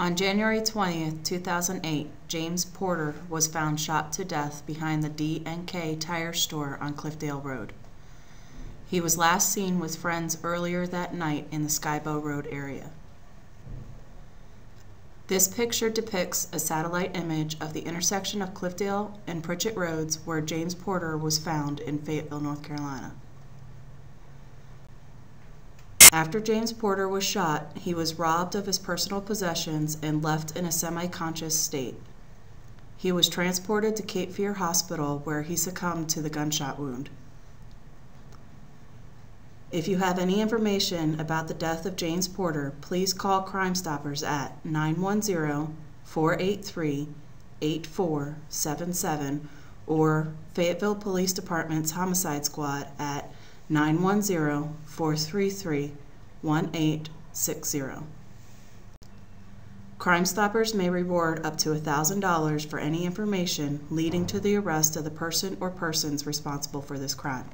On January 20th, 2008, James Porter was found shot to death behind the D&K tire store on Cliffdale Road. He was last seen with friends earlier that night in the Skibo Road area. This picture depicts a satellite image of the intersection of Cliffdale and Pritchett Roads where James Porter was found in Fayetteville, North Carolina. After James Porter was shot, he was robbed of his personal possessions and left in a semi conscious state. He was transported to Cape Fear Hospital where he succumbed to the gunshot wound. If you have any information about the death of James Porter, please call Crime Stoppers at 910 483 8477 or Fayetteville Police Department's Homicide Squad at 910 433 1860. Crime Stoppers may reward up to $1,000 for any information leading to the arrest of the person or persons responsible for this crime.